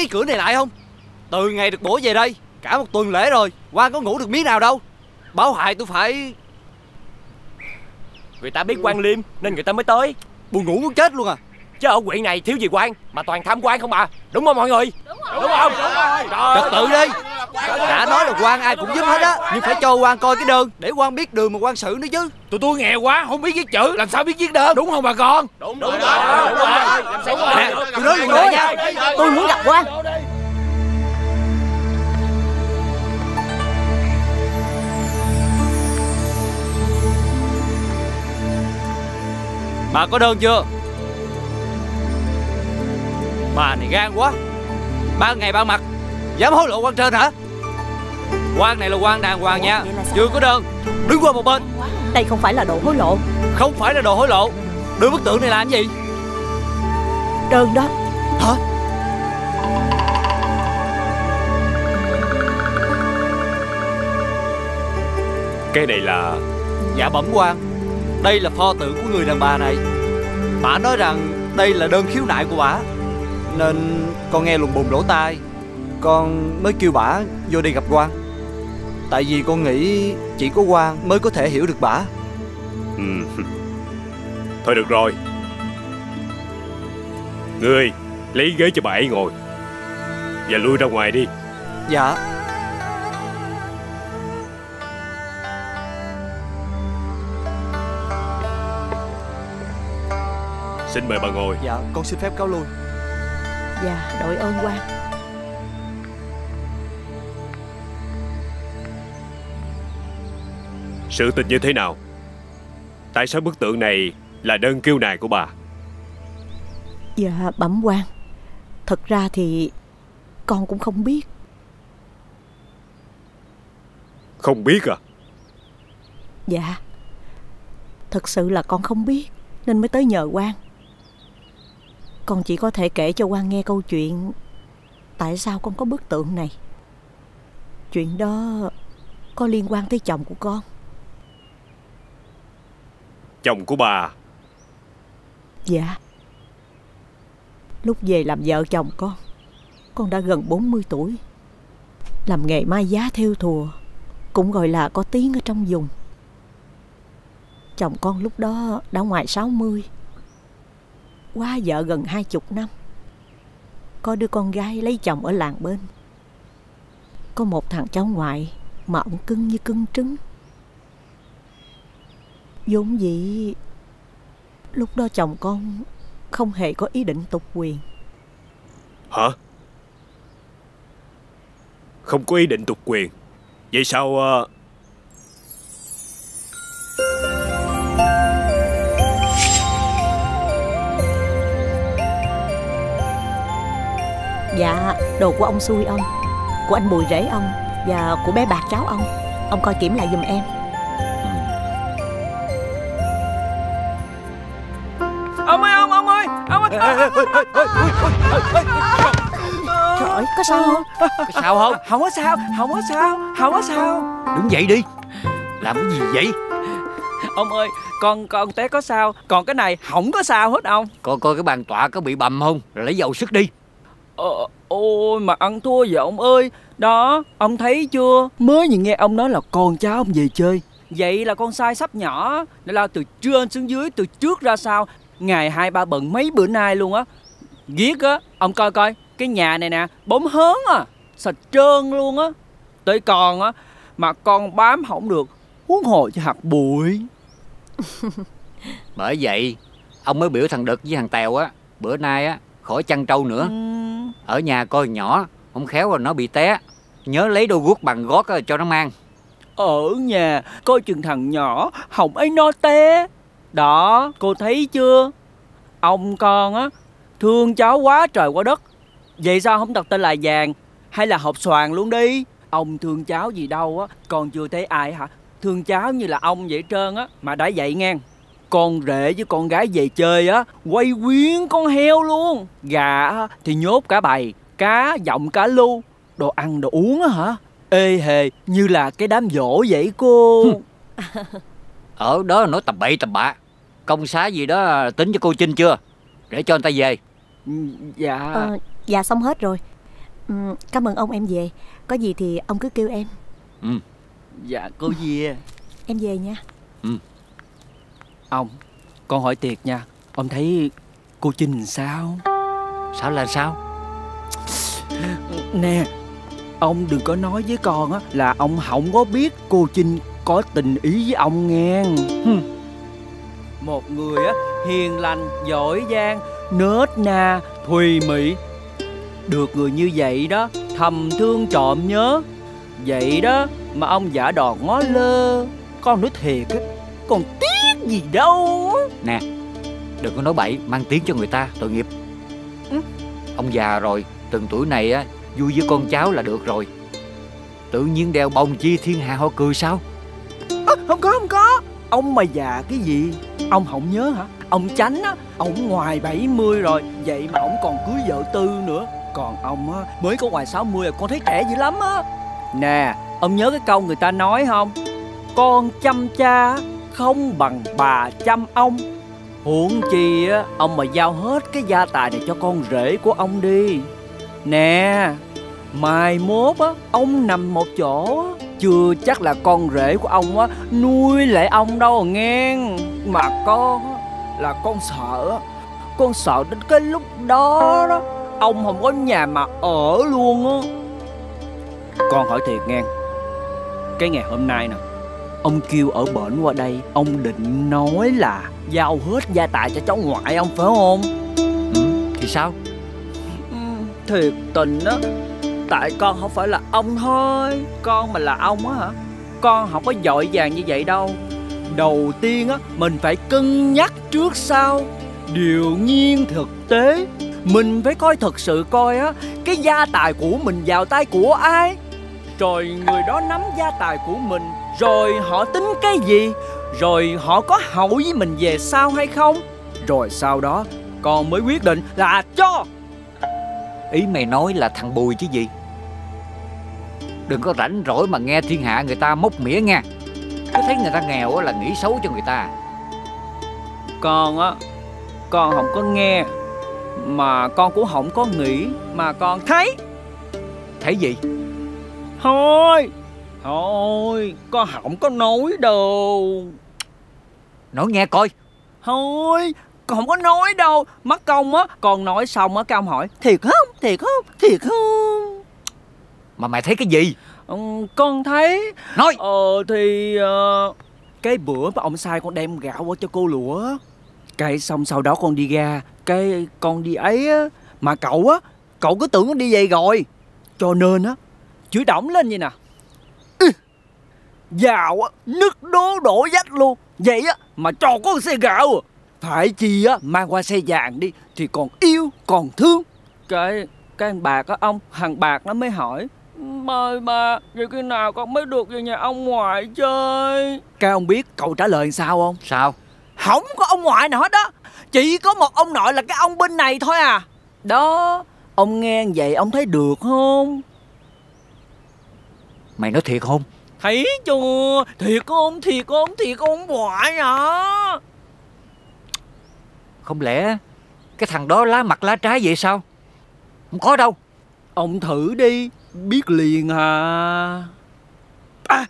cái cửa này lại không? Từ ngày được bổ về đây Cả một tuần lễ rồi Quan có ngủ được miếng nào đâu. Báo hại tôi phải. Người ta biết quan liêm nên người ta mới tới. Buồn ngủ muốn chết luôn à? Chứ ở huyện này thiếu gì quan Mà toàn tham quan không à. Đúng không mọi người? Đúng, Đúng không? Trật tự đi Đã nói là quan ai cũng giúp hết á Nhưng phải cho quan coi cái đơn Để quan biết đường mà quan xử nữa chứ. Tụi tôi nghèo quá không biết viết chữ Làm sao biết viết đơn? Đúng không bà con? Đúng rồi Đúng rồi Đúng rồi. Nè tôi nói luôn lại nha. Tôi muốn gặp quan Bà có đơn chưa? Bà này gan quá. Ba ngày ba mặt. Dám hối lộ quan trên hả quan này là quan đàng hoàng nha? Chưa có đơn. Đứng qua một bên. Đây không phải là đồ hối lộ. Không phải là đồ hối lộ. Đưa bức tượng này làm gì? Đơn đó. Hả? Cái này là Dạ bẩm quan Đây là pho tượng của người đàn bà này. Bà nói rằng đây là đơn khiếu nại của bà. Nên con nghe lùng bùng lỗ tai. Con mới kêu bà vô đây gặp quan Tại vì con nghĩ chỉ có quan mới có thể hiểu được bà. Ừ. Thôi được rồi. Ngươi Lấy ghế cho bà ấy ngồi Và lui ra ngoài đi. Dạ. Xin mời bà ngồi. Dạ con xin phép cáo lui. Dạ đội ơn quan Sự tình như thế nào? Tại sao bức tượng này Là đơn kêu nài của bà? Dạ bẩm quan. Thật ra thì Con cũng không biết. Không biết à? Dạ. Thật sự là con không biết Nên mới tới nhờ quan. Con chỉ có thể kể cho quan nghe câu chuyện Tại sao con có bức tượng này. Chuyện đó Có liên quan tới chồng của con Chồng của bà. Dạ. Lúc về làm vợ chồng con Con đã gần 40 tuổi. Làm nghề mai giá theo thùa, Cũng gọi là có tiếng ở trong vùng. Chồng con lúc đó đã ngoài 60 Qua vợ gần hai chục năm. Có đứa con gái lấy chồng ở làng bên. Có một thằng cháu ngoại Mà ông cưng như cưng trứng vốn dĩ Lúc đó chồng con không hề có ý định tục quyền. Hả? Không có ý định tục quyền. Vậy sao ờ, Dạ đồ của ông xui ông Của anh Bùi rể ông Và của bé bạc cháu ông. Ông coi kiểm lại giùm em Trời ơi có sao không? Có sao không? Không có sao Không có sao Không có sao. Đứng dậy đi. Làm cái gì vậy? Ông ơi Con con té có sao? Còn cái này không có sao hết ông. Coi coi cái bàn tọa có bị bầm không? Rồi lấy dầu sức đi. Ờ, ôi mà ăn thua vậy ông ơi. Đó ông thấy chưa? Mới nhìn nghe ông nói là con cháu ông về chơi. Vậy là con sai sắp nhỏ. Để lao từ trên xuống dưới Từ trước ra sau Ngày hai ba bận mấy bữa nay luôn á. Ghét á Ông coi coi Cái nhà này nè Bóng hớn à Sạch trơn luôn á. Tới còn á Mà con bám không được Huống hồ cho hạt bụi. Bởi vậy Ông mới biểu thằng Đực với thằng Tèo á Bữa nay á khỏi chăn trâu nữa. Ừm, Ở nhà coi nhỏ Không khéo rồi nó bị té. Nhớ lấy đôi guốc bằng gót cho nó mang. Ở nhà Coi chừng thằng nhỏ Hỏng ấy no té đó cô thấy chưa? Ông con á Thương cháu quá trời quá đất. Vậy sao không đặt tên là vàng Hay là hộp xoàn luôn đi? Ông thương cháu gì đâu á Còn chưa thấy ai hả? Thương cháu như là ông vậy trơn á Mà đã vậy ngang. Con rể với con gái về chơi á Quay quyến con heo luôn. Gà á, thì nhốt cả bầy Cá giọng cá lu Đồ ăn đồ uống á hả? Ê hề như là cái đám dỗ vậy cô. Ở đó nói tầm bậy tầm bạ công xá gì đó tính cho cô Trinh chưa? Để cho người ta về. Ừ, Dạ. Ờ, Dạ xong hết rồi. Ừ, Cảm ơn ông em về. Có gì thì ông cứ kêu em. Dạ cô Dìa Em về nha. Ông Con hỏi thiệt nha. Ông thấy cô Trinh sao? Sao là sao? Nè Ông đừng có nói với con á Là ông không có biết cô Trinh có tình ý với ông nghe. Hừm. Một người á hiền lành, giỏi giang, nết na, thùy mị. Được người như vậy đó Thầm thương trộm nhớ. Vậy đó mà ông giả đòn ngó lơ. Con nói thiệt á Còn tiếc gì đâu. Nè Đừng có nói bậy Mang tiếng cho người ta tội nghiệp. Ừ. Ông già rồi Từng tuổi này á Vui với con cháu là được rồi. Tự nhiên đeo bông chi thiên hạ họ cười sao? Ơ, Không có không có. Ông mà già cái gì Ông không nhớ hả? Ông Chánh á, Ông ngoài 70 rồi, Vậy mà ông còn cưới vợ tư nữa. Còn ông á, Mới có ngoài 60 rồi Con thấy trẻ dữ lắm á. Nè, Ông nhớ cái câu người ta nói không? Con chăm cha Không bằng bà chăm ông. Huống chi á, Ông mà giao hết cái gia tài này cho con rể của ông đi. Nè, Mai mốt á, Ông nằm một chỗ á chưa chắc là con rể của ông á nuôi lại ông đâu nghe. Mà con á là con sợ con sợ đến cái lúc đó đó ông không có nhà mà ở luôn á. Con hỏi thiệt nghe cái ngày hôm nay nè ông kêu ở bển qua đây ông định nói là giao hết gia tài cho cháu ngoại ông phải không? Ừ, Thì sao? Ừ, thiệt tình á tại con không phải là ông thôi. Con mà là ông á hả? Con không có dội vàng như vậy đâu. Đầu tiên á, mình phải cân nhắc trước sau. Điều nhiên thực tế, mình phải coi thật sự coi á, cái gia tài của mình vào tay của ai. Rồi người đó nắm gia tài của mình, rồi họ tính cái gì? Rồi họ có hậu với mình về sau hay không? Rồi sau đó, con mới quyết định là cho. Ý mày nói là thằng Bùi chứ gì? Đừng có rảnh rỗi mà nghe thiên hạ người ta móc mỉa nha Cứ thấy người ta nghèo á là nghĩ xấu cho người ta. Con á con không có nghe mà con cũng không có nghĩ mà con thấy. Thấy gì? Thôi thôi con không có nói đâu. Nói nghe coi. Thôi con không có nói đâu. Mất công á con nói xong á cái ông hỏi thiệt không? Thiệt không? Thiệt không Mà mày thấy cái gì? Ừ, con thấy. Nói. Ờ thì ờ, cái bữa mà ông sai con đem gạo qua cho cô lụa cái xong sau đó con đi ra cái con đi ấy á mà cậu á cậu cứ tưởng con đi về rồi. Cho nên á chửi đỏng lên vậy nè. Ư, Giàu á Nứt đố đổ dách luôn. Vậy á mà cho có con xe gạo à. Phải chi á Mang qua xe vàng đi Thì còn yêu còn thương. Cái cái thằng bạc á ông Thằng bạc nó mới hỏi Mời bà Vậy khi nào con mới được về nhà ông ngoại chơi? Cái ông biết cậu trả lời sao không? Sao? Không có ông ngoại nào hết đó Chỉ có một ông nội là cái ông bên này thôi à. Đó Ông nghe vậy ông thấy được không? Mày nói thiệt không? Thấy chưa? Thiệt không? Thiệt không? Thiệt ông ngoại à. Không lẽ Cái thằng đó lá mặt lá trái vậy sao? Không có đâu. Ông thử đi Biết liền à. À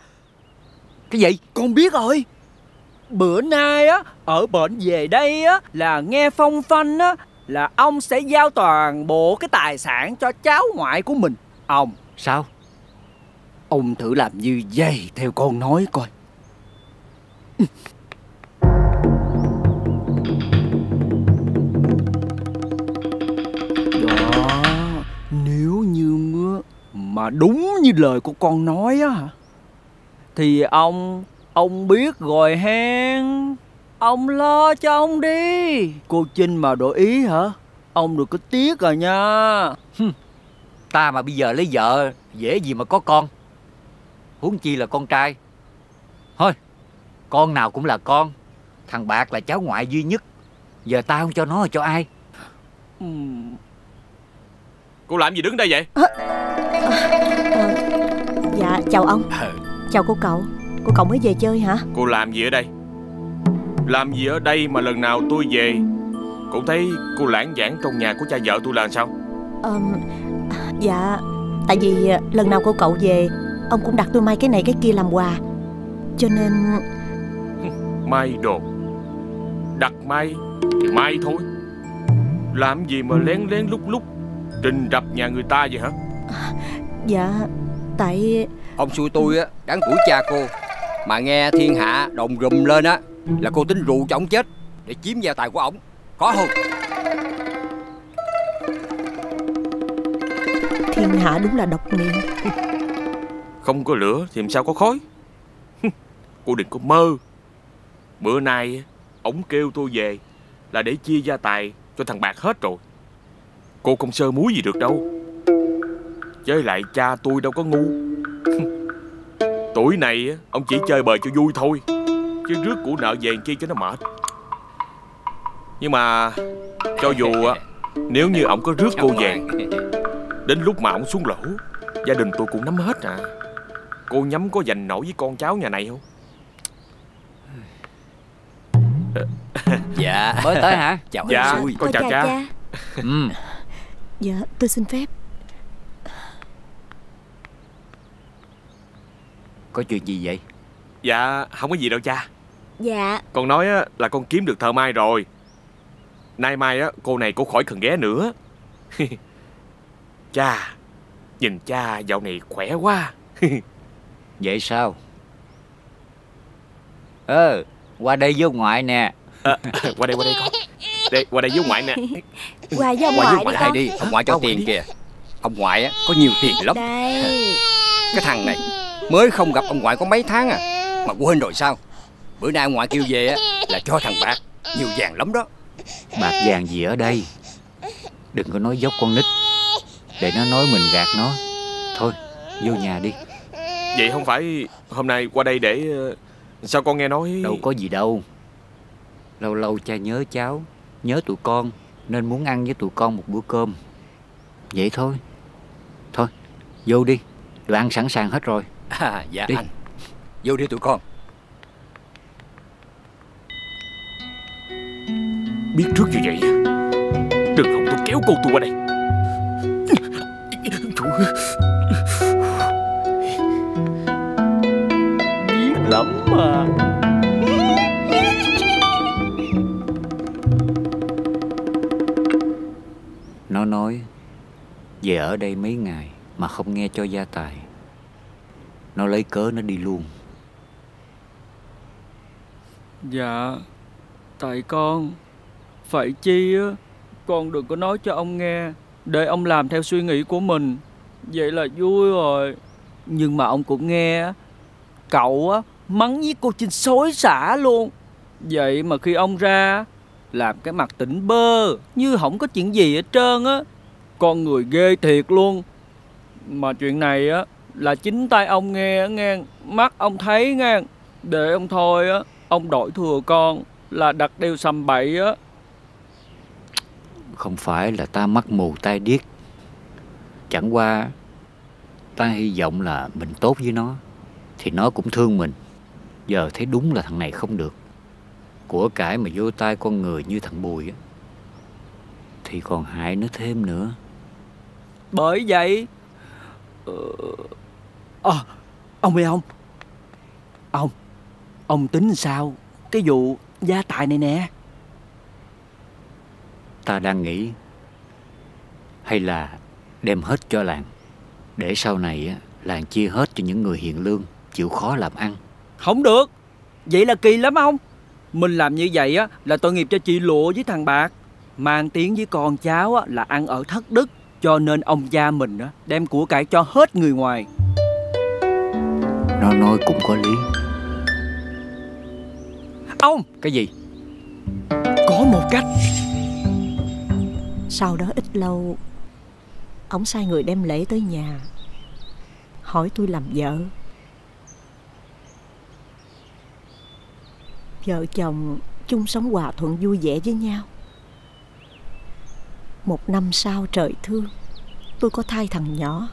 Cái gì? Con biết rồi. Bữa nay á, Ở bệnh về đây á, Là nghe phong phanh á, Là ông sẽ giao toàn bộ cái tài sản cho cháu ngoại của mình. Ông. Sao? Ông thử làm như vậy theo con nói coi. Mà đúng như lời của con nói á hả? Thì ông Ông biết rồi hen. Ông lo cho ông đi. Cô Trinh mà đổi ý hả? Ông được có tiếc rồi nha. Ta mà bây giờ lấy vợ, Dễ gì mà có con. Huống chi là con trai. Thôi, Con nào cũng là con. Thằng Bạc là cháu ngoại duy nhất. Giờ ta không cho nó là cho ai? Cô làm gì đứng đây vậy? Ờ, Dạ chào ông. Ờ, Chào cô cậu. Cô cậu mới về chơi hả? Cô làm gì ở đây? Làm gì ở đây mà lần nào tôi về? Cũng thấy cô lãng giảng trong nhà của cha vợ tôi là sao? Ờm, Dạ Tại vì à, lần nào cô cậu về Ông cũng đặt tôi may cái này cái kia làm quà. Cho nên May đồ. Đặt may thì may thôi. Làm gì mà lén lén lúc lúc Trình rập nhà người ta vậy hả? Dạ Tại Ông xui tôi á Đáng tuổi cha cô. Mà nghe thiên hạ đồng rùm lên á Là cô tính rượu cho ông chết Để chiếm gia tài của ổng. Có không? Thiên hạ đúng là độc miệng. Không có lửa thì làm sao có khói? Cô đừng có mơ. Bữa nay Ông kêu tôi về Là để chia gia tài cho thằng Bạc hết rồi Cô không sơ muối gì được đâu. Với lại cha tôi đâu có ngu. Tuổi này á, ông chỉ chơi bời cho vui thôi. Chứ rước của nợ về chi cho nó mệt. Nhưng mà Cho dù á Nếu như ông có rước cô về Đến lúc mà ông xuống lỗ Gia đình tôi cũng nắm hết à. Cô nhắm có giành nổi với con cháu nhà này không? Dạ. Mới tới hả? Chào Dạ anh xui. con chào cha. Ừ. Dạ tôi xin phép. Có chuyện gì vậy? Dạ không có gì đâu cha. Dạ. Con nói á, là con kiếm được thợ mai rồi. Nay mai á cô này cô khỏi cần ghé nữa. Cha Nhìn cha dạo này khỏe quá. Vậy sao? Ờ, qua đây với ông ngoại nè. à, Qua đây qua đây con. Đây, Qua đây với ông ngoại nè Qua với ông Ngoại ngoại với đi ngoại con đi Ông ngoại cho Ông ngoại tiền đi. kìa Ông ngoại á có nhiều tiền lắm Đây Cái thằng này Mới không gặp ông ngoại có mấy tháng à Mà quên rồi sao Bữa nay ông ngoại kêu về á Là cho thằng bạc Nhiều vàng lắm đó Bạc vàng gì ở đây? Đừng có nói dốc con nít. Để nó nói mình gạt nó. Thôi, vô nhà đi. Vậy không phải hôm nay qua đây để ờ, Sao con nghe nói Đâu có gì đâu. Lâu lâu cha nhớ cháu, nhớ tụi con, nên muốn ăn với tụi con một bữa cơm. Vậy thôi. Thôi, vô đi. Đồ ăn sẵn sàng hết rồi. à, Dạ Đi. anh Vô đi tụi con Biết trước như vậy? Đừng hòng tôi kéo cô tôi qua đây Trời ơi, Biết lắm mà về ở đây mấy ngày mà không nghe cho gia tài. Nó lấy cớ nó đi luôn. Dạ Tại con, Phải chi á, Con đừng có nói cho ông nghe, Để ông làm theo suy nghĩ của mình Vậy là vui rồi Nhưng mà ông cũng nghe Cậu á, Mắng với cô Trinh xối xả luôn Vậy mà khi ông ra Làm cái mặt tỉnh bơ, Như không có chuyện gì hết trơn á con người ghê thiệt luôn Mà chuyện này á, Là chính tay ông nghe nghe Mắt ông thấy nghe Để ông thôi á, Ông đổi thừa con Là đặt điều sầm bậy á Không phải là ta mắt mù tai điếc. Chẳng qua, ta hy vọng là mình tốt với nó, thì nó cũng thương mình. Giờ thấy đúng là thằng này không được. Của cải mà vô tay con người như thằng Bùi á, thì còn hại nó thêm nữa. Bởi vậy ờ, à, Ông biết không Ông Ông tính sao Cái vụ gia tài này nè? Ta đang nghĩ hay là đem hết cho làng để sau này làng chia hết cho những người hiền lương chịu khó làm ăn. Không được. Vậy là kỳ lắm ông. Mình làm như vậy á Là tội nghiệp cho chị Lụa với thằng Bạc Mang tiếng với con cháu á Là ăn ở thất đức Cho nên ông cha mình á Đem của cải cho hết người ngoài. Nó nói cũng có lý. Ông! Cái gì? Có một cách. Sau đó ít lâu Ông sai người đem lễ tới nhà Hỏi tôi làm vợ. Vợ chồng chung sống hòa thuận vui vẻ với nhau một năm sau trời thương, Tôi có thai thằng nhỏ.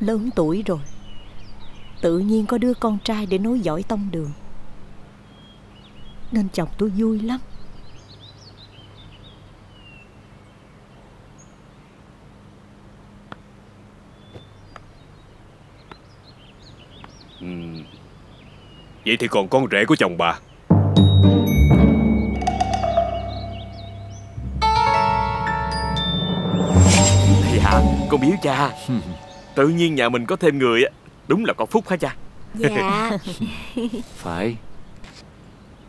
Lớn tuổi rồi, Tự nhiên có đứa con trai để nối dõi tông đường. Nên chồng tôi vui lắm. Ừ. Vậy thì còn con rể của chồng bà? Con biếu cha Tự nhiên nhà mình có thêm người á Đúng là có phúc hả cha? Dạ. Phải.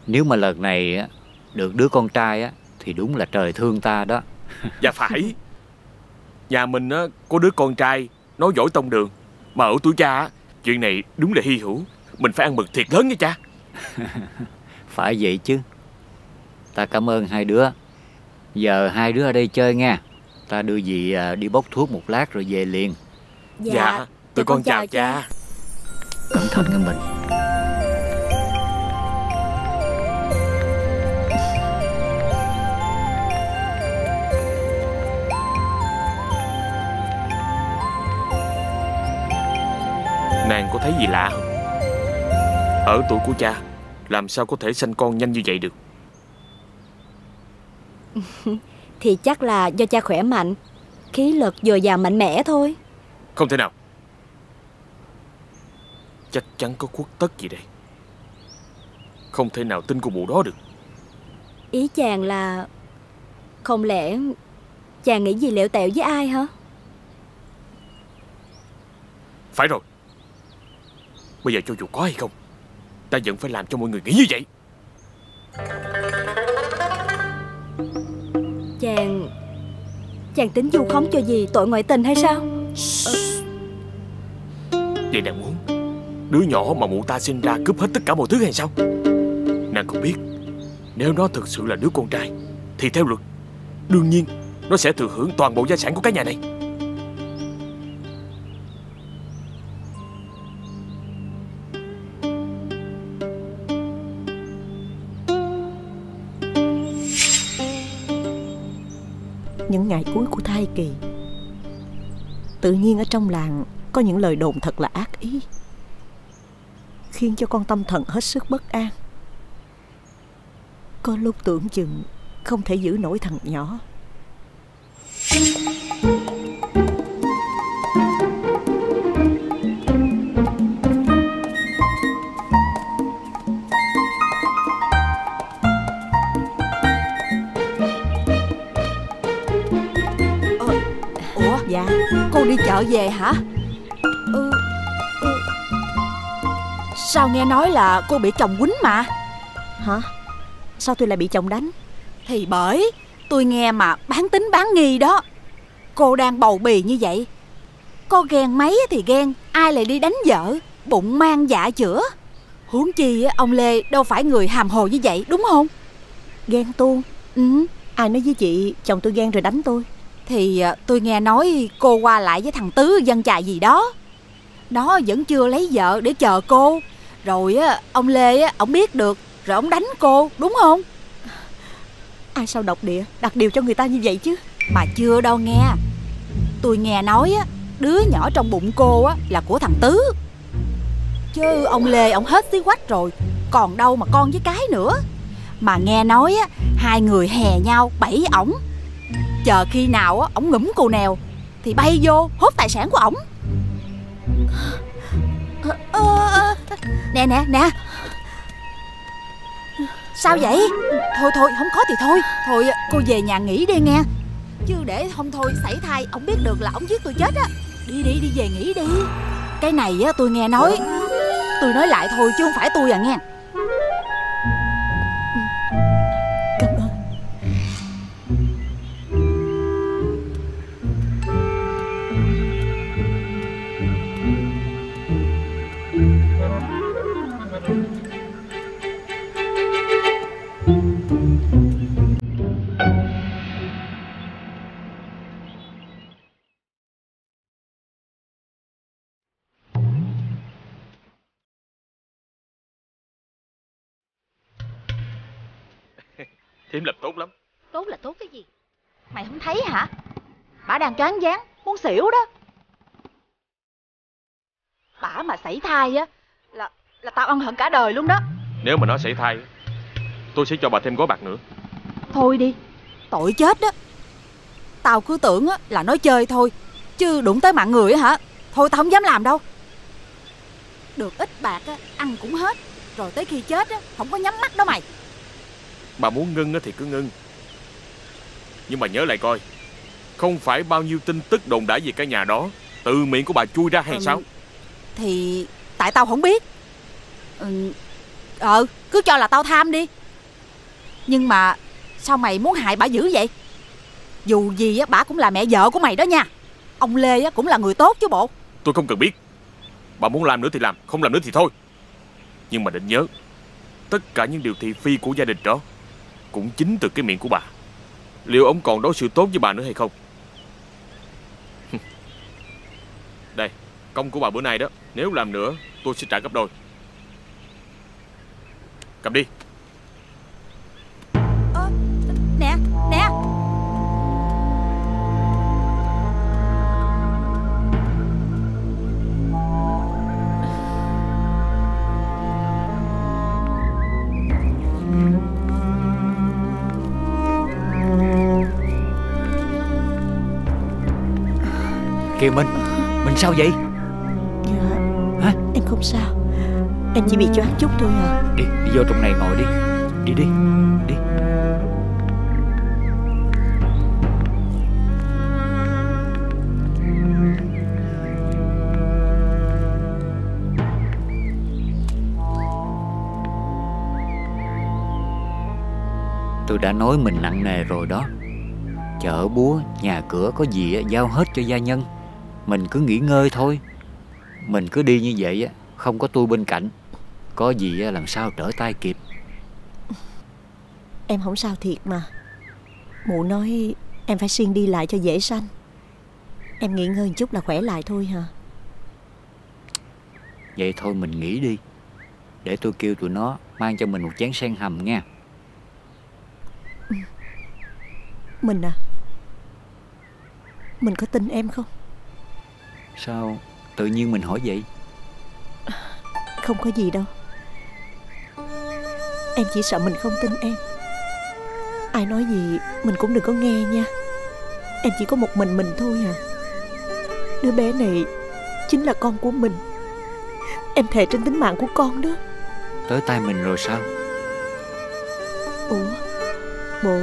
Nếu mà lần này á Được đứa con trai á Thì đúng là trời thương ta đó. Dạ phải. Nhà mình á có đứa con trai Nói giỏi tông đường. Mà ở tuổi cha á Chuyện này đúng là hy hữu. Mình phải ăn mừng thiệt lớn nha cha. Phải vậy chứ. Ta cảm ơn hai đứa. Giờ hai đứa ở đây chơi nha Ta đưa dì à, đi bốc thuốc một lát rồi về liền. Dạ, tụi con chào cha. Cẩn thận nghe mình. Nàng có thấy gì lạ không? Ở tuổi của cha Làm sao có thể sanh con nhanh như vậy được Thì chắc là do cha khỏe mạnh. Khí lực dồi dào mạnh mẽ thôi. Không thể nào. Chắc chắn có khuất tất gì đây. Không thể nào tin cô mụ đó được. Ý chàng là Không lẽ Chàng nghĩ gì lẹo tẹo với ai hả? Phải rồi. Bây giờ cho dù có hay không Ta vẫn phải làm cho mọi người nghĩ như vậy Chàng Chàng tính du khống cho gì, tội ngoại tình hay sao? Vậy nàng muốn Đứa nhỏ mà mụ ta sinh ra cướp hết tất cả mọi thứ hay sao? Nàng không biết. Nếu nó thực sự là đứa con trai, Thì theo luật, Đương nhiên Nó sẽ thừa hưởng toàn bộ gia sản của cái nhà này. Những ngày cuối của thai kỳ. Tự nhiên ở trong làng Có những lời đồn thật là ác ý, Khiến cho con tâm thần hết sức bất an. Có lúc tưởng chừng Không thể giữ nổi thằng nhỏ. Ủa đi chợ về hả? Ừ, ừ. Sao nghe nói là cô bị chồng quýnh mà? Hả? Sao tôi lại bị chồng đánh? Thì bởi tôi nghe mà bán tính bán nghi đó. Cô đang bầu bì như vậy. Có ghen mấy thì ghen Ai lại đi đánh vợ? Bụng mang dạ chữa. Huống chi ông Lê đâu phải người hàm hồ như vậy đúng không? Ghen tuông? Ừ. Ai nói với chị chồng tôi ghen rồi đánh tôi Thì à, tôi nghe nói cô qua lại với thằng Tứ dân trại gì đó. Nó vẫn chưa lấy vợ để chờ cô. Rồi á, ông Lê á, ông biết được Rồi ông đánh cô đúng không? Ai sao độc địa? Đặt điều cho người ta như vậy chứ? Mà chưa đâu nghe. Tôi nghe nói á Đứa nhỏ trong bụng cô á là của thằng Tứ. Chứ ông Lê ông hết xí quách rồi Còn đâu mà con với cái nữa. Mà nghe nói á Hai người hè nhau bẫy ổng Chờ khi nào á, ổng ngủm cù nèo, Thì bay vô hốt tài sản của ổng. Nè nè nè. Sao vậy? Thôi thôi, không có thì thôi. Thôi, cô về nhà nghỉ đi nghe. Chứ để không thôi xảy thai Ông biết được là ông giết tôi chết á. Đi đi đi về nghỉ đi. Cái này á, tôi nghe nói, Tôi nói lại thôi chứ không phải tôi à nghe. Thím làm tốt lắm. Tốt là tốt cái gì? Mày không thấy hả? Bà đang choáng váng Muốn xỉu đó. Bà mà xảy thai á Là là tao ân hận cả đời luôn đó. Nếu mà nó xảy thai Tôi sẽ cho bà thêm gói bạc nữa. Thôi đi Tội chết đó. Tao cứ tưởng á, là nói chơi thôi Chứ đụng tới mạng người á hả? Thôi tao không dám làm đâu. Được ít bạc á, ăn cũng hết Rồi tới khi chết á, không có nhắm mắt đó mày Bà muốn ngưng thì cứ ngưng. Nhưng mà nhớ lại coi Không phải bao nhiêu tin tức đồn đãi về cái nhà đó Từ miệng của bà chui ra hay Ừ, sao? Thì tại tao không biết. Ừ, Ờ cứ cho là tao tham đi. Nhưng mà Sao mày muốn hại bả dữ vậy? Dù gì á bả cũng là mẹ vợ của mày đó nha. Ông Lê á cũng là người tốt chứ bộ. Tôi không cần biết. Bà muốn làm nữa thì làm Không làm nữa thì thôi. Nhưng mà định nhớ Tất cả những điều thị phi của gia đình đó cũng chính từ cái miệng của bà. Liệu ông còn đối xử tốt với bà nữa hay không? Đây, Công của bà bữa nay đó, Nếu làm nữa, tôi sẽ trả gấp đôi. Cầm đi. Kìa Minh. Mình sao vậy? Dạ. Hả? Em không sao. Em chỉ bị choáng chút thôi à. Đi, đi vô trong này ngồi đi. Đi đi, đi. Tôi đã nói mình nặng nề rồi đó. Chợ búa, nhà cửa có gì á, giao hết cho gia nhân Mình cứ nghỉ ngơi thôi. Mình cứ đi như vậy á Không có tôi bên cạnh. Có gì á, làm sao trở tay kịp? Em không sao thiệt mà. Mụ nói em phải xuyên đi lại cho dễ sanh. Em nghỉ ngơi một chút là khỏe lại thôi hả? Vậy thôi mình nghỉ đi. Để tôi kêu tụi nó Mang cho mình một chén sen hầm nha. Mình à? Mình có tin em không Sao tự nhiên mình hỏi vậy? Không có gì đâu. Em chỉ sợ mình không tin em. Ai nói gì Mình cũng đừng có nghe nha. Em chỉ có một mình mình thôi à. Đứa bé này Chính là con của mình. Em thề trên tính mạng của con đó. Tới tay mình rồi sao? Ủa? Bộ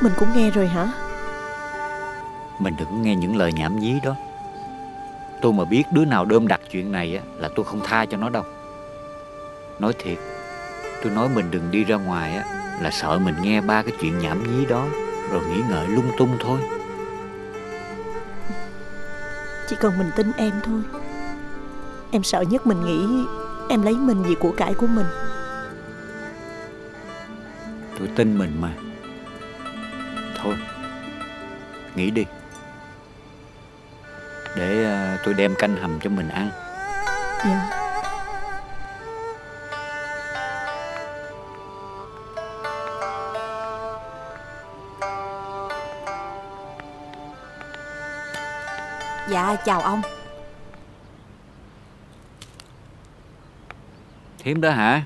Mình cũng nghe rồi hả? Mình đừng có nghe những lời nhảm nhí đó Tôi mà biết đứa nào đơm đặt chuyện này á, Là tôi không tha cho nó đâu. Nói thiệt Tôi nói mình đừng đi ra ngoài á, Là sợ mình nghe ba cái chuyện nhảm nhí đó Rồi nghĩ ngợi lung tung thôi. Chỉ cần mình tin em thôi. Em sợ nhất mình nghĩ Em lấy mình vì của cải của mình. Tôi tin mình mà. Thôi Nghỉ đi Để à, tôi đem canh hầm cho mình ăn. Dạ. Dạ chào ông. Thiếm đó hả?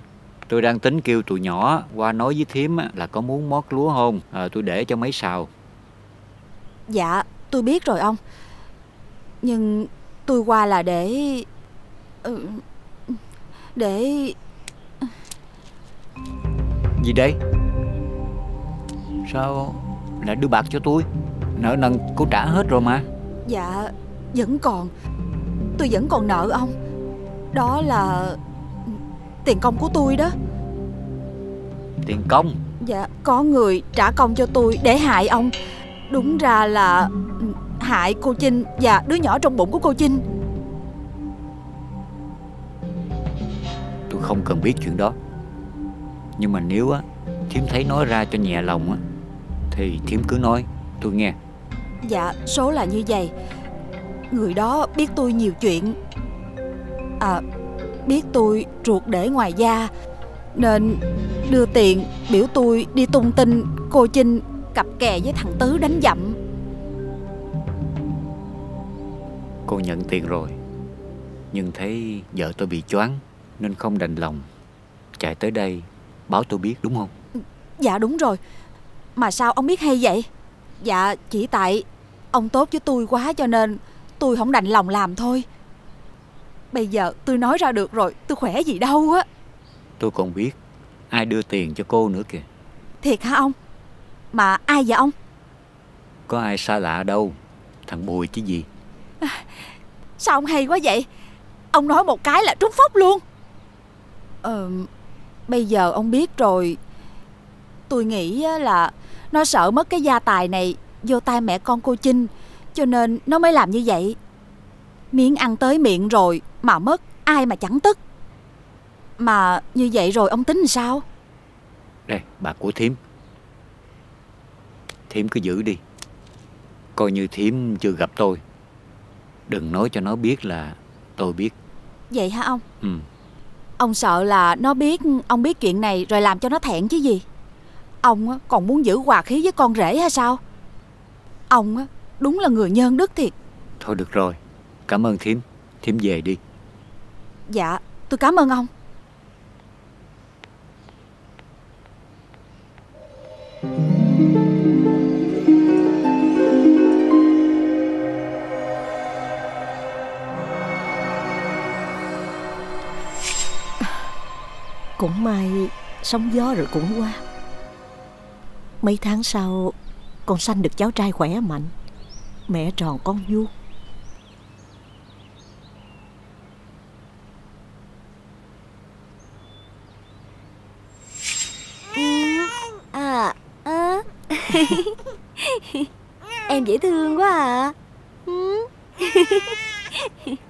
Tôi đang tính kêu tụi nhỏ Qua nói với Thiếm á, là có muốn mót lúa không? À, Tôi để cho mấy xào Dạ tôi biết rồi ông Nhưng tôi qua là để ừ, Để Gì đây? Sao lại đưa bạc cho tôi? Nợ nần cô trả hết rồi mà. Dạ vẫn còn. Tôi vẫn còn nợ ông. Đó là Tiền công của tôi đó. Tiền công? Dạ có người trả công cho tôi để hại ông. Đúng ra là Hại cô Trinh và đứa nhỏ trong bụng của cô Trinh Tôi không cần biết chuyện đó. Nhưng mà nếu á Thiếm thấy nói ra cho nhẹ lòng á Thì Thiếm cứ nói Tôi nghe. Dạ số là như vậy. Người đó biết tôi nhiều chuyện. À Biết tôi ruột để ngoài da Nên đưa tiền biểu tôi đi tung tin Cô Trinh cặp kè với thằng Tứ đánh dậm Cô nhận tiền rồi. Nhưng thấy vợ tôi bị choáng Nên không đành lòng Chạy tới đây báo tôi biết đúng không? Dạ đúng rồi. Mà sao ông biết hay vậy? Dạ chỉ tại Ông tốt với tôi quá cho nên Tôi không đành lòng làm thôi. Bây giờ tôi nói ra được rồi Tôi khỏe gì đâu á. Tôi còn biết Ai đưa tiền cho cô nữa kìa. Thiệt hả ông? Mà ai vậy ông? Có ai xa lạ đâu Thằng Bùi chứ gì Sao ông hay quá vậy? Ông nói một cái là trúng phốc luôn. Ờ Bây giờ ông biết rồi. Tôi nghĩ á là Nó sợ mất cái gia tài này Vô tay mẹ con cô Trinh Cho nên nó mới làm như vậy. Miếng ăn tới miệng rồi Mà mất ai mà chẳng tức. Mà như vậy rồi ông tính làm sao? Đây bạc của thím. Thím cứ giữ đi. Coi như thím chưa gặp tôi Đừng nói cho nó biết là tôi biết. Vậy hả ông? Ừ. Ông sợ là nó biết Ông biết chuyện này rồi làm cho nó thẹn chứ gì? Ông còn muốn giữ hòa khí với con rể hay sao? Ông á, đúng là người nhân đức thiệt. Thôi được rồi. Cảm ơn thím. Thím về đi. Dạ tôi cảm ơn ông Cũng may Sóng gió rồi cũng qua Mấy tháng sau Con sanh được cháu trai khỏe mạnh Mẹ tròn con vuông À, à. em dễ thương quá à. Ừ.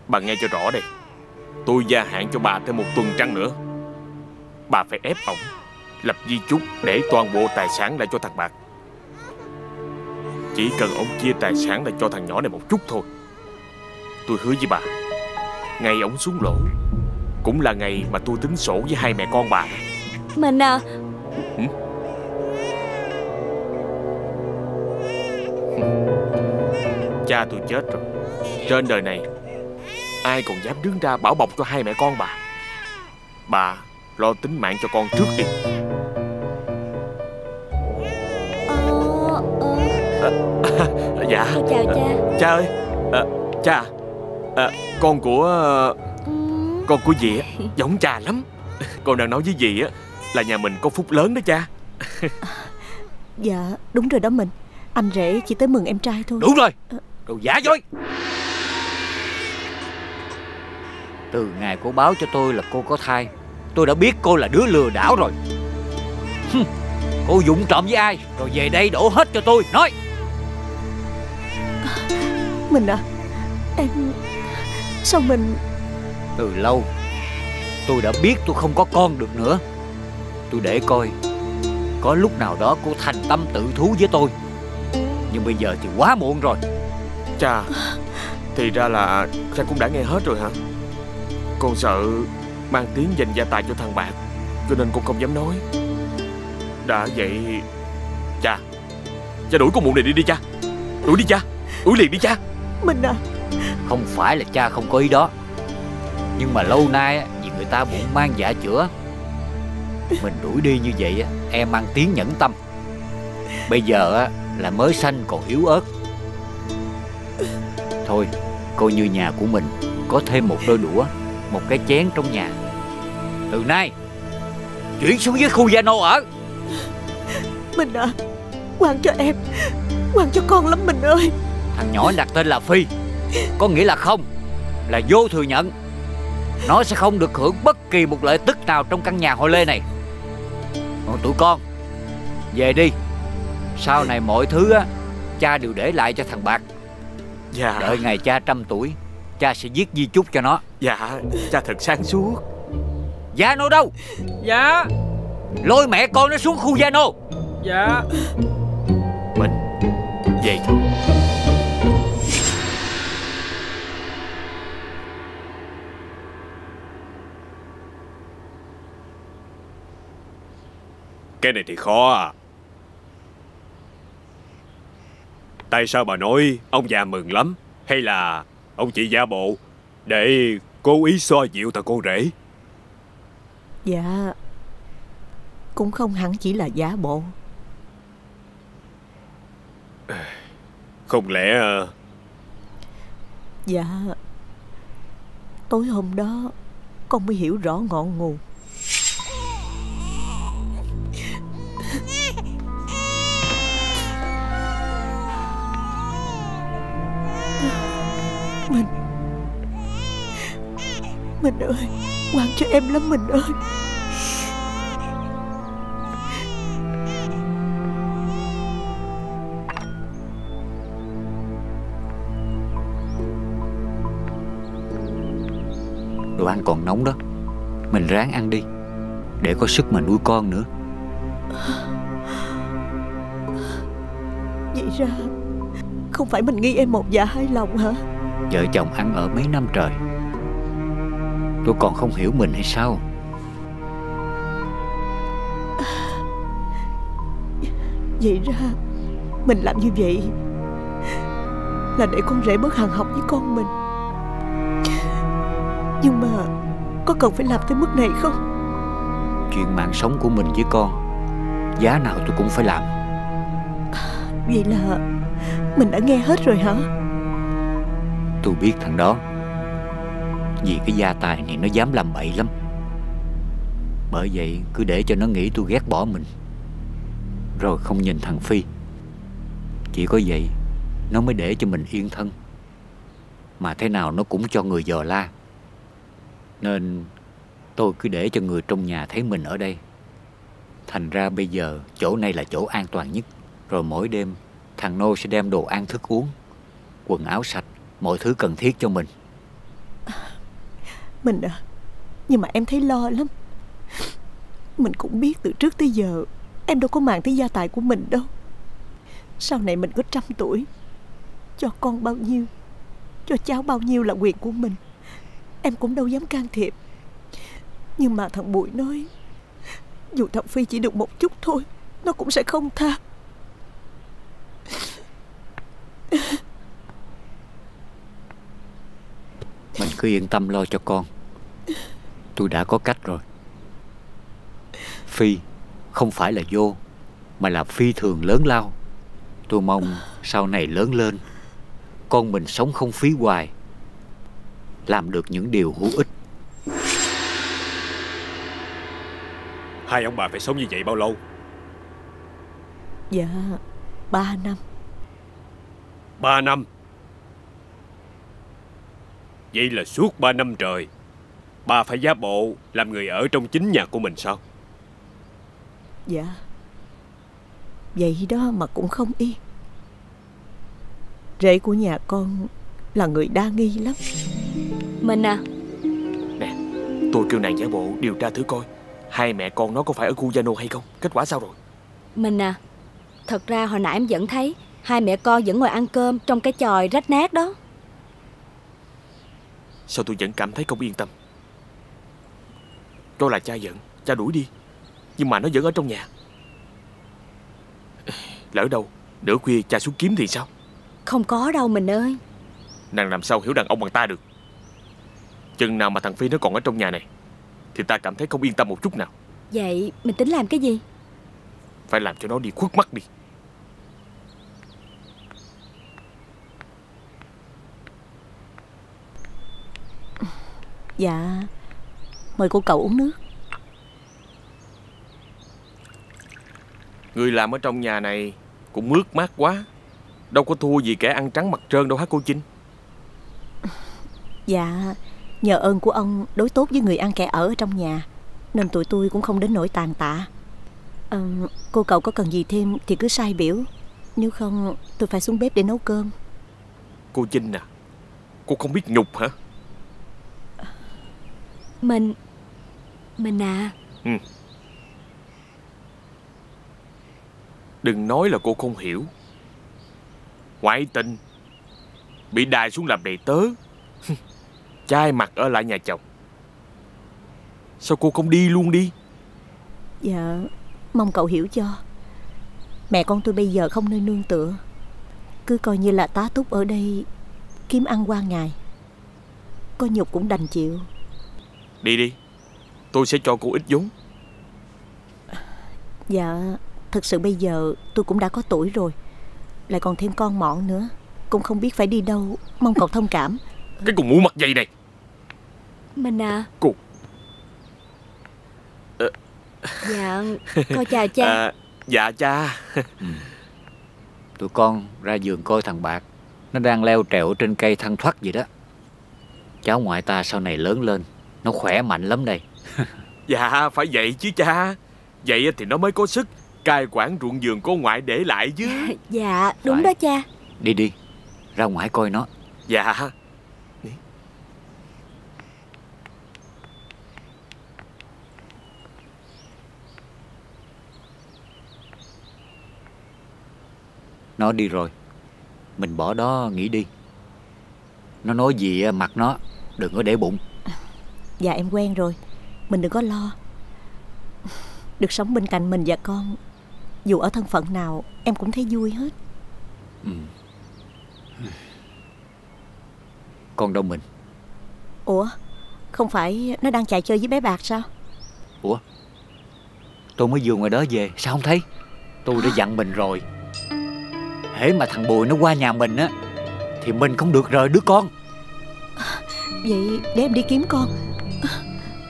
Bà nghe cho rõ đây Tôi gia hạn cho bà thêm một tuần trăng nữa Bà phải ép ổng Lập di chúc để toàn bộ tài sản lại cho thằng Bạc. Chỉ cần ông chia tài sản lại cho thằng nhỏ này một chút thôi. Tôi hứa với bà Ngày ổng xuống lỗ Cũng là ngày mà tôi tính sổ với hai mẹ con bà. Mình à? Cha tôi chết rồi. Trên đời này Ai còn dám đứng ra bảo bọc cho hai mẹ con bà? Bà lo tính mạng cho con trước đi. Ờ, ờ, Dạ. Chào cha. Cha ơi. À, Cha. À, Con của Ừ. Con của dì á Giống cha lắm. Con đang nói với dì á Là nhà mình có phúc lớn đó cha. Dạ đúng rồi đó mình. Anh rể chỉ tới mừng em trai thôi. Đúng rồi. Đồ giả dối. Từ ngày cô báo cho tôi là cô có thai Tôi đã biết cô là đứa lừa đảo rồi. Cô dụng trộm với ai? Rồi về đây đổ hết cho tôi Nói. Mình à Em Sao mình? Từ lâu Tôi đã biết tôi không có con được nữa. Tôi để coi Có lúc nào đó cô thành tâm tự thú với tôi. Nhưng bây giờ thì quá muộn rồi. Cha Thì ra là cha cũng đã nghe hết rồi hả? Con sợ Mang tiếng giành gia tài cho thằng bạn Cho nên con không dám nói. Đã vậy Cha Cha đuổi con mụ này đi đi cha. Đuổi đi cha Đuổi liền đi cha. Mình à. Không phải là cha không có ý đó. Nhưng mà lâu nay á, vì người ta bụng mang dạ chữa Mình đuổi đi như vậy á, Em mang tiếng nhẫn tâm. Bây giờ á, là mới sanh còn yếu ớt. Thôi Coi như nhà của mình Có thêm một đôi đũa Một cái chén trong nhà. Từ nay Chuyển xuống dưới khu gia nô ở. Mình à Quan cho em Quan cho con lắm mình ơi. Thằng nhỏ đặt tên là Phi. Có nghĩa là không Là vô thừa nhận. Nó sẽ không được hưởng bất kỳ một lợi tức nào Trong căn nhà hội lê này. Còn tụi con Về đi. Sau này mọi thứ á Cha đều để lại cho thằng Bạc. Dạ. Đợi ngày cha trăm tuổi Cha sẽ viết di chúc cho nó Dạ Cha thật sáng suốt. Gia nô đâu? Dạ. Lôi mẹ con nó xuống khu gia nô. Dạ. Mình Về thôi. Cái này thì khó à. Tại sao bà nói ông già mừng lắm? Hay là ông chị giả bộ Để cố ý xoa dịu thằng con rể. Dạ. Cũng không hẳn chỉ là giả bộ. Không lẽ ờ, Dạ. Tối hôm đó Con mới hiểu rõ ngọn nguồn Mình ơi. Quan cho em lắm mình ơi. Đồ ăn còn nóng đó. Mình ráng ăn đi. Để có sức mà nuôi con nữa. Vậy ra Không phải mình nghi em một dạ hai lòng hả? Vợ chồng ăn ở mấy năm trời Tôi còn không hiểu mình hay sao? Vậy ra Mình làm như vậy Là để con rể bớt hàng học với con mình. Nhưng mà Có cần phải làm tới mức này không? Chuyện mạng sống của mình với con Giá nào tôi cũng phải làm. Vậy là Mình đã nghe hết rồi hả? Tôi biết thằng đó vì cái gia tài này nó dám làm bậy lắm. Bởi vậy cứ để cho nó nghĩ tôi ghét bỏ mình. Rồi không nhìn thằng Phi. Chỉ có vậy, Nó mới để cho mình yên thân. Mà thế nào nó cũng cho người dò la. Nên tôi cứ để cho người trong nhà thấy mình ở đây. Thành ra bây giờ chỗ này là chỗ an toàn nhất. Rồi mỗi đêm, thằng Nô sẽ đem đồ ăn thức uống, Quần áo sạch, Mọi thứ cần thiết cho mình. Mình à. Nhưng mà em thấy lo lắm. Mình cũng biết từ trước tới giờ, Em đâu có màng tới gia tài của mình đâu. Sau này mình có trăm tuổi, Cho con bao nhiêu, Cho cháu bao nhiêu là quyền của mình, Em cũng đâu dám can thiệp. Nhưng mà thằng Bụi nói, Dù thằng Phi chỉ được một chút thôi, Nó cũng sẽ không tha Mình cứ yên tâm lo cho con. Tôi đã có cách rồi. Phi không phải là vô Mà là phi thường lớn lao. Tôi mong sau này lớn lên Con mình sống không phí hoài Làm được những điều hữu ích. Hai ông bà phải sống như vậy bao lâu? Dạ Ba năm. Ba năm Vậy là suốt ba năm trời Bà phải giá bộ Làm người ở trong chính nhà của mình sao? Dạ. Vậy đó mà cũng không yên Rể của nhà con Là người đa nghi lắm. Mình à. Nè Tôi kêu nàng giả bộ điều tra thử coi Hai mẹ con nó có phải ở khu Gia Nô hay không Kết quả sao rồi? Mình à. Thật ra hồi nãy em vẫn thấy Hai mẹ con vẫn ngồi ăn cơm Trong cái chòi rách nát đó Sao tôi vẫn cảm thấy không yên tâm? Cho là cha giận Cha đuổi đi Nhưng mà nó vẫn ở trong nhà. Lỡ đâu Nửa khuya cha xuống kiếm thì sao? Không có đâu mình ơi. Nàng làm sao hiểu đàn ông bằng ta được? Chừng nào mà thằng Phi nó còn ở trong nhà này Thì ta cảm thấy không yên tâm một chút nào. Vậy mình tính làm cái gì? Phải làm cho nó đi khuất mắt đi Dạ. Mời cô cậu uống nước. Người làm ở trong nhà này Cũng mướt mát quá. Đâu có thua gì kẻ ăn trắng mặt trơn đâu hả cô Trinh Dạ Nhờ ơn của ông đối tốt với người ăn kẻ ở trong nhà Nên tụi tôi cũng không đến nỗi tàn tạ. Ờ, Cô cậu có cần gì thêm Thì cứ sai biểu Nếu không tôi phải xuống bếp để nấu cơm. Cô Trinh à Cô không biết nhục hả Mình. Mình à. Đừng nói là cô không hiểu. Ngoại tình. Bị đài xuống làm đầy tớ. Chai mặt ở lại nhà chồng. Sao cô không đi luôn đi? Dạ Mong cậu hiểu cho. Mẹ con tôi bây giờ không nơi nương tựa. Cứ coi như là tá túc ở đây Kiếm ăn qua ngày. Có nhục cũng đành chịu Đi đi. Tôi sẽ cho cô ít vốn. Dạ Thực sự bây giờ tôi cũng đã có tuổi rồi. Lại còn thêm con mọn nữa. Cũng không biết phải đi đâu. Mong cậu thông cảm. Cái cùng mũ mặt dày này. Mình à? Cô. Dạ Con chào cha. À, Dạ cha. Tụi con ra giường coi thằng Bạc. Nó đang leo trèo trên cây thăng thoát vậy đó. Cháu ngoại ta sau này lớn lên Nó khỏe mạnh lắm đây. Dạ phải vậy chứ cha. Vậy thì nó mới có sức. Cai quản ruộng vườn cô ngoại để lại chứ. Dạ đúng Phải. đó cha. Đi đi Ra ngoài coi nó. Dạ. Nó đi rồi. Mình bỏ đó nghỉ đi. Nó nói gì mặt nó Đừng có để bụng Dạ em quen rồi. Mình đừng có lo. Được sống bên cạnh mình và con Dù ở thân phận nào Em cũng thấy vui hết. Ừ. Con đâu mình? Ủa Không phải nó đang chạy chơi với bé Bạc sao? Ủa? Tôi mới vừa ngoài đó về Sao không thấy? Tôi đã dặn mình rồi. Hễ mà thằng Bùi nó qua nhà mình á Thì mình không được rời đứa con. Vậy để em đi kiếm con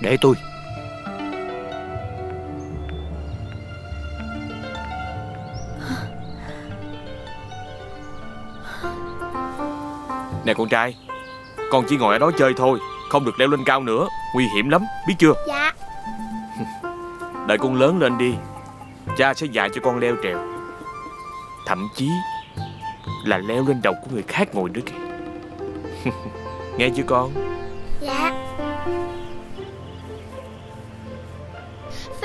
Để tôi. Nè con trai Con chỉ ngồi ở đó chơi thôi Không được leo lên cao nữa Nguy hiểm lắm biết chưa? Dạ. Đợi con lớn lên đi Cha sẽ dạy cho con leo trèo. Thậm chí Là leo lên đầu của người khác ngồi nữa kìa. Nghe chưa con? Dạ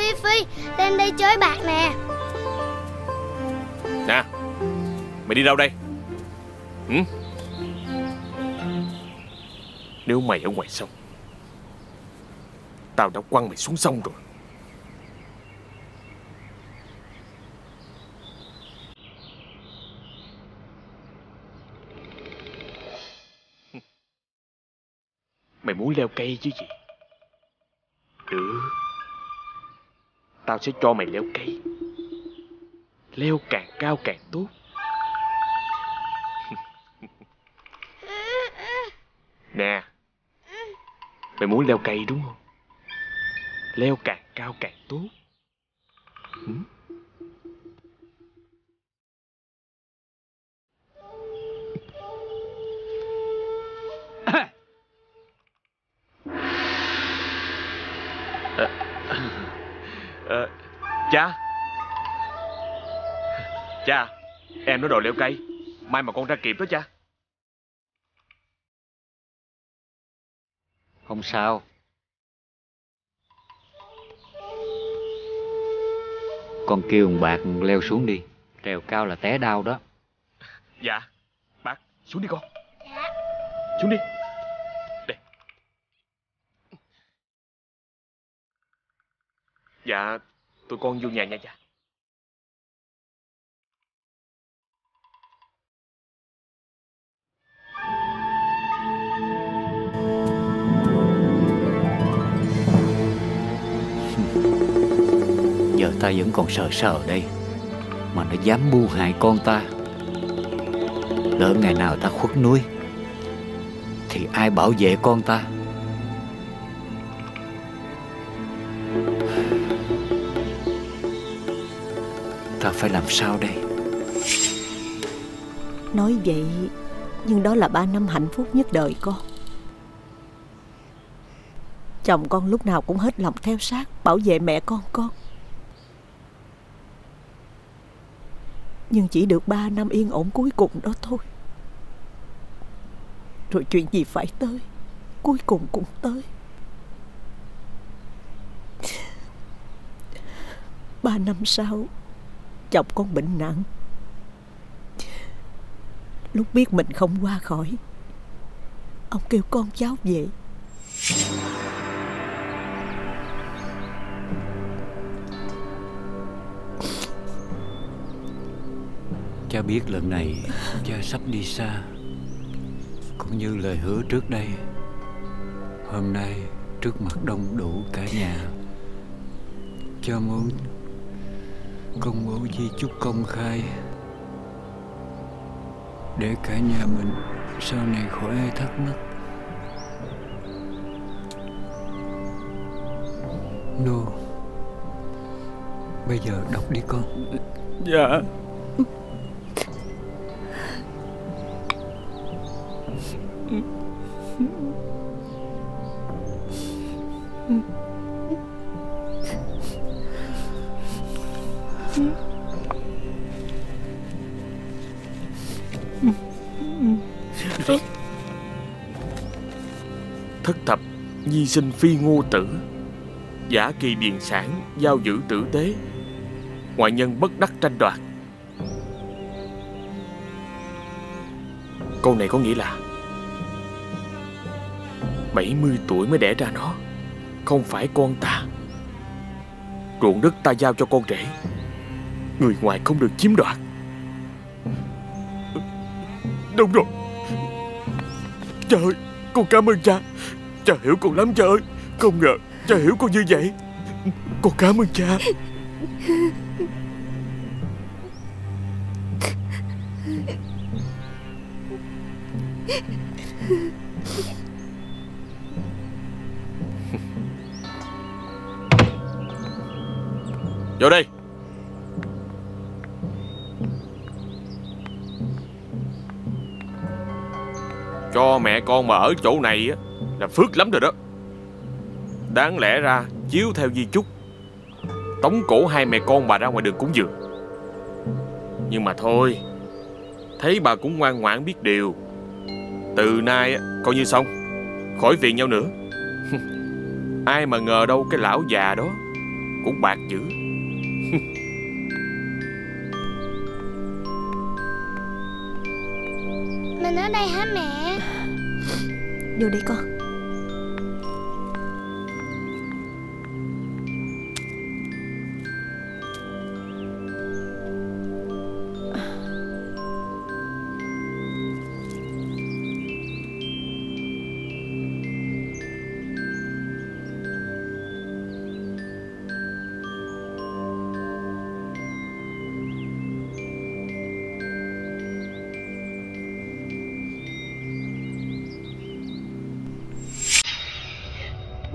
Phi Phi Lên đây chơi bạc nè. Nè, Mày đi đâu đây? Ừ? Nếu mày ở ngoài sông, Tao đã quăng mày xuống sông rồi. Mày muốn leo cây chứ gì? Tao sẽ cho mày leo cây. Leo càng cao càng tốt. Nè, Mày muốn leo cây đúng không? Leo càng cao càng tốt. Hử? Nói đồ leo cây. Mai mà con ra kịp đó cha. Không sao. Con kêu thằng Bạc leo xuống đi. Trèo cao là té đau đó. Dạ Bác xuống đi con. Xuống đi. Đây. Dạ Tụi con vô nhà nha cha ta vẫn còn sợ sợ đây, Mà nó dám mưu hại con ta. Lỡ ngày nào ta khuất núi, Thì ai bảo vệ con ta? Ta phải làm sao đây? Nói vậy, Nhưng đó là ba năm hạnh phúc nhất đời con. Chồng con lúc nào cũng hết lòng theo sát, Bảo vệ mẹ con con. Nhưng chỉ được ba năm yên ổn cuối cùng đó thôi. Rồi chuyện gì phải tới, Cuối cùng cũng tới. Ba năm sau, Chồng con bệnh nặng. Lúc biết mình không qua khỏi, Ông kêu con cháu về. Cha biết lần này cha sắp đi xa, Cũng như lời hứa trước đây. Hôm nay trước mặt đông đủ cả nhà, Cha muốn công bố di chúc công khai để cả nhà mình sau này khỏi ai thắc mắc nô, bây giờ đọc đi con. Dạ. Thất thập, Nhi sinh phi ngô tử. Giả kỳ điền sản, Giao giữ tử tế. Ngoại nhân bất đắc tranh đoạt. Câu này có nghĩa là 70 tuổi mới đẻ ra nó. Không phải con ta. Ruộng đất ta giao cho con rể. Người ngoài không được chiếm đoạt. Đúng rồi. Cha ơi, Con cảm ơn cha. Cha hiểu con lắm cha ơi. Không ngờ cha hiểu con như vậy. Con cảm ơn cha. Vô đây Cho mẹ con mà ở chỗ này á, Là phước lắm rồi đó. Đáng lẽ ra chiếu theo di chúc, Tống cổ hai mẹ con bà ra ngoài đường cúng dường. Nhưng mà thôi, Thấy bà cũng ngoan ngoãn biết điều. Từ nay coi như xong, Khỏi phiền nhau nữa. Ai mà ngờ đâu cái lão già đó Cũng bạc dữ Mình ở đây hả mẹ Vô đi con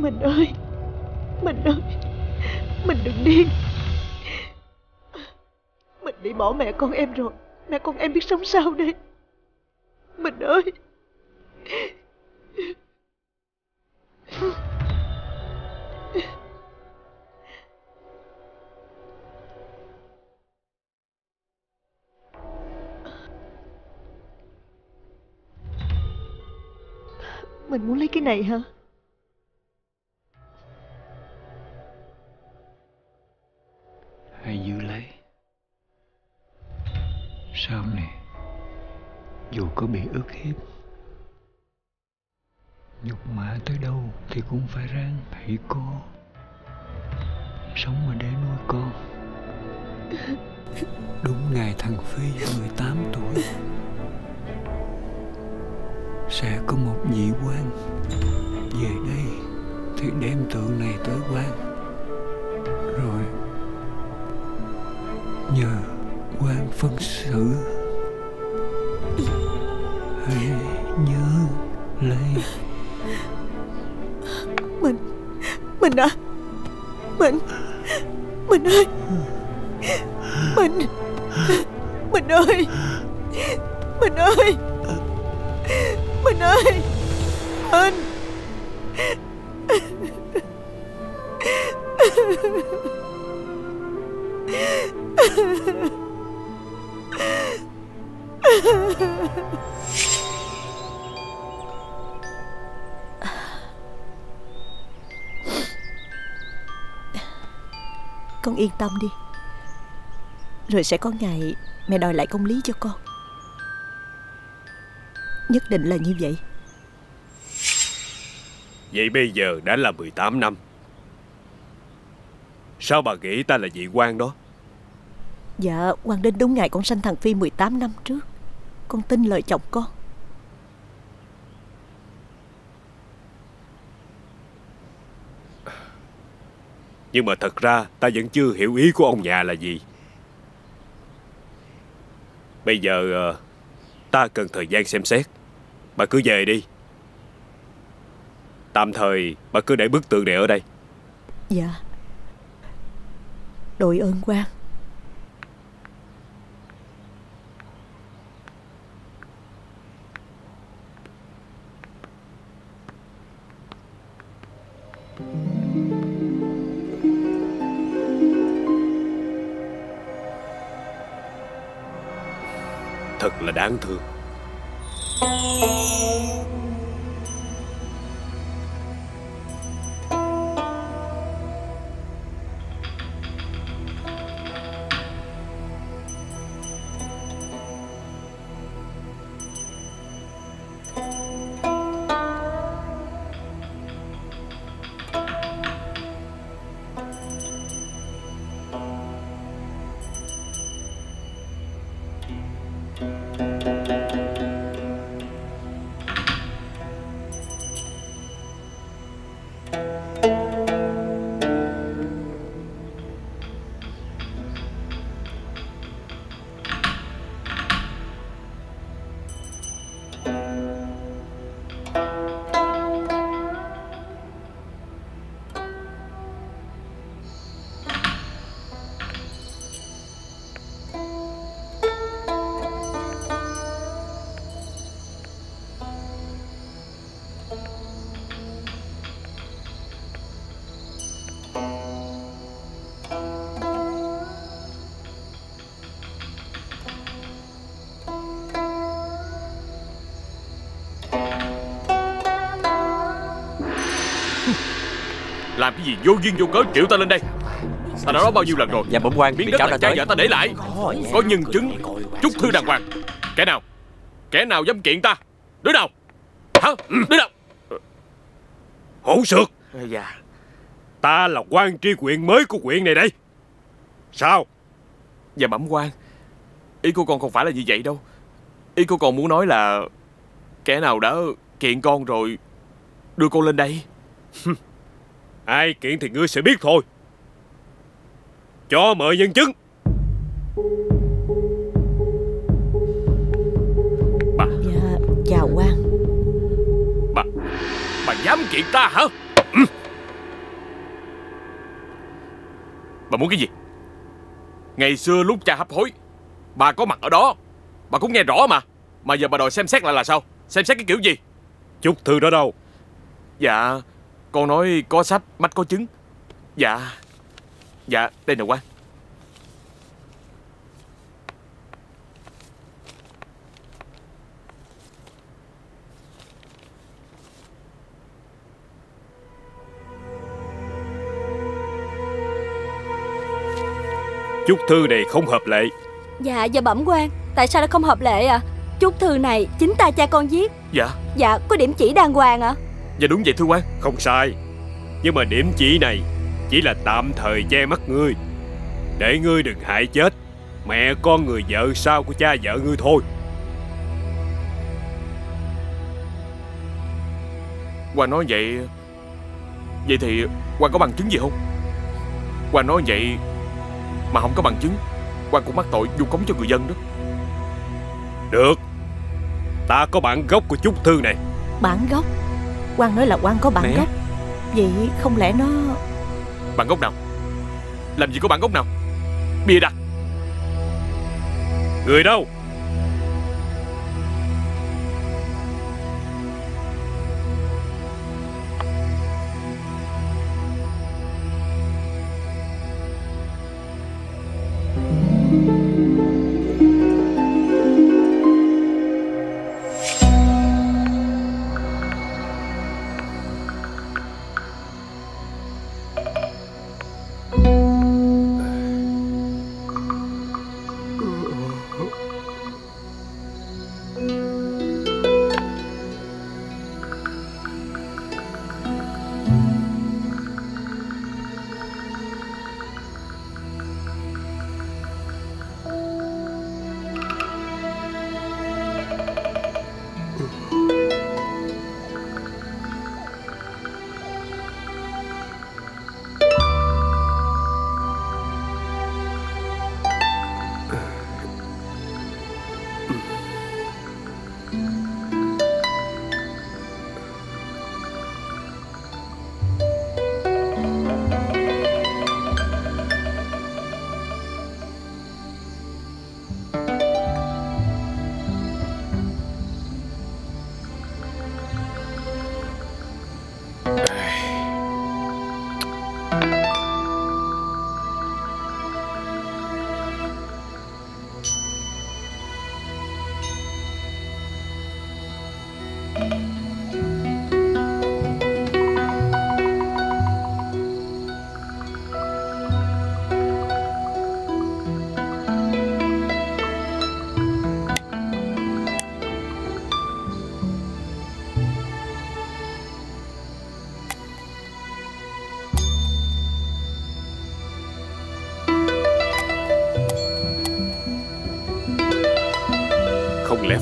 Mình ơi. Mình ơi. Mình đừng điên. Mình bị bỏ mẹ con em rồi. Mẹ con em biết sống sao đây? Mình ơi. Mình muốn lấy cái này hả? Cũng phải ráng thầy cô. Sống mà để nuôi con đúng ngày thằng phi 18 tuổi, sẽ có một vị quan. Về đây thì đem tượng này tới quan. Rồi nhờ quan phân xử. Hãy nhớ lấy mình à? Mình Mình ơi. Mình Mình ơi. Mình ơi. Mình ơi. Mình Con yên tâm đi. Rồi sẽ có ngày Mẹ đòi lại công lý cho con. Nhất định là như vậy. Vậy bây giờ đã là 18 năm. Sao bà nghĩ ta là vị quan đó? Dạ Hoàng Đinh đúng ngày con sanh thằng Phi 18 năm trước. Con tin lời chồng con Nhưng mà thật ra, ta vẫn chưa hiểu ý của ông nhà là gì. Bây giờ ờ, ta cần thời gian xem xét. Bà cứ về đi. Tạm thời, bà cứ để bức tượng này ở đây. Dạ. Đội ơn quan đáng thương. Làm cái gì vô duyên vô cớ triệu ta lên đây. Ta đã nói bao nhiêu lần rồi. Dạ bẩm quan Miếng bị đất cáo là đã cha vợ ta để lại. Có nhân chứng Trúc thư đàng hoàng. Kẻ nào? Kẻ nào dám kiện ta? Đứa nào? Hả? Đứa nào? Hỗn xược Dạ. Ta là quan tri huyện mới của huyện này đây. Sao? Dạ bẩm quan. Ý của con không phải là như vậy đâu. Ý của con muốn nói là Kẻ nào đã kiện con rồi Đưa con lên đây Ai kiện thì ngươi sẽ biết thôi. Cho mời nhân chứng. Dạ chào quan Bà. Bà dám kiện ta hả? Ừ. Bà muốn cái gì? Ngày xưa lúc cha hấp hối Bà có mặt ở đó. Bà cũng nghe rõ mà. Mà giờ bà đòi xem xét lại là sao? Xem xét cái kiểu gì? Chúc thư đó đâu. Dạ Con nói có sách mách có chứng. Dạ. Dạ đây nè quan Chúc thư này không hợp lệ. Dạ dạ bẩm quan Tại sao lại không hợp lệ à Chúc thư này chính ta cha con viết. Dạ. Dạ có điểm chỉ đàng hoàng à Dạ đúng vậy thưa quan. Không sai. Nhưng mà điểm chỉ này Chỉ là tạm thời che mắt ngươi. Để ngươi đừng hại chết. Mẹ con người vợ sau của cha vợ ngươi thôi. Quan nói vậy Vậy thì Quan có bằng chứng gì không? Quan nói vậy Mà không có bằng chứng. Quan cũng mắc tội vu khống cho người dân đó. Được. Ta có bản gốc của chúc thư này. Bản gốc quan nói là quan có bản Mẹ. gốc. Vậy không lẽ nó Bản gốc nào? Làm gì có bản gốc nào? Bịa đặt. Người đâu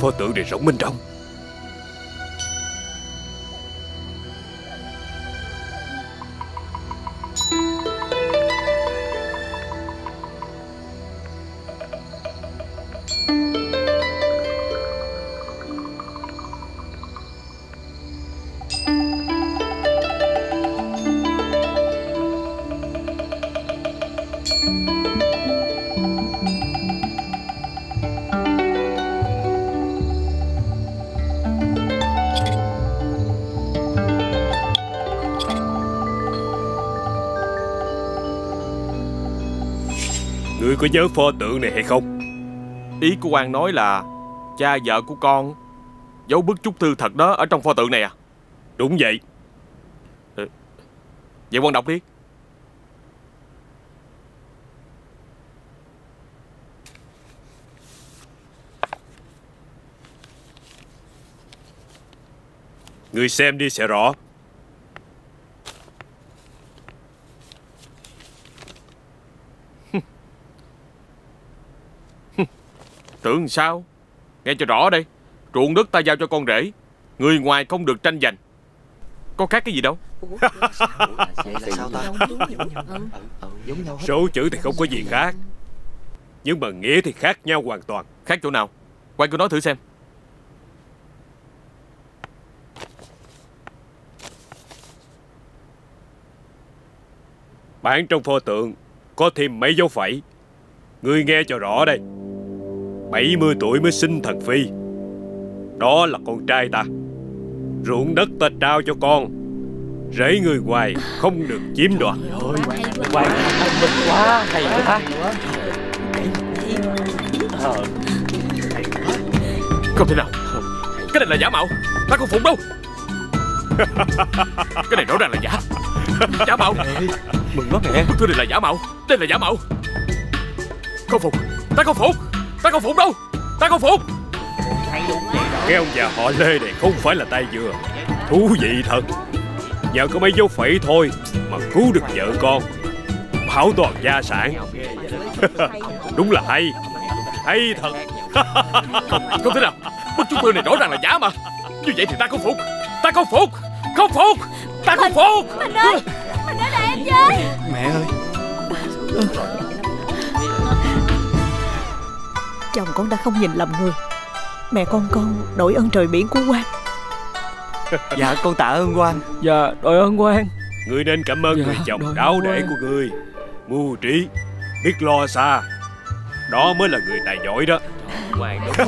pho tượng này rỗng bên trong. Có nhớ pho tượng này hay không? Ý của quan nói là Cha vợ của con Giấu bức chúc thư thật đó Ở trong pho tượng này à? Đúng vậy. Vậy quan đọc đi. Ngươi xem đi sẽ rõ Tưởng sao? Nghe cho rõ đây. Ruộng đất ta giao cho con rể. Người ngoài không được tranh giành. Có khác cái gì đâu. Số chữ thì không có gì khác. Nhưng mà nghĩa thì khác nhau hoàn toàn. Khác chỗ nào? Quan cứ nói thử xem. Bản trong pho tượng Có thêm mấy dấu phẩy. Ngươi nghe cho rõ đây 70 tuổi mới sinh thần phi. Đó là con trai ta. Ruộng đất ta trao cho con. Rễ người ngoài không được chiếm đoạt. Quan thông minh quá. Hay quá. Ờ Không thể nào. Cái này là giả mạo. Ta không phụng đâu. Cái này rõ ràng là giả. Giả mạo. Mừng quá mẹ. Bức thư này là giả mạo. Đây là giả mạo. Không phục Ta không phục Ta không phục đâu. Ta không phục. Cái ông già họ Lê này không phải là tay dừa. Thú vị thật. Nhờ có mấy dấu phẩy thôi Mà cứu được vợ con. Bảo toàn gia sản. Đúng là hay. Hay thật. Không, không thể nào. Bức chúc thư này rõ ràng là giả mà. Như vậy thì ta không phục. Ta không phục. Không phục. Ta không phục. Mình ơi. Mình ở đây em chơi Mẹ ơi Chồng con đã không nhìn lầm người. Mẹ con con đổi ơn trời biển của quan Dạ con tạ ơn quan Dạ đội ơn quan Ngươi nên cảm ơn Dạ, người chồng đội đáo để của ngươi Mưu trí Biết lo xa. Đó mới là người tài giỏi đó. Hoàng đúng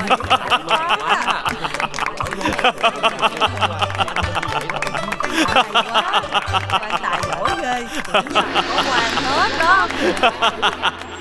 Quan tài giỏi ghê. Có quan hết đó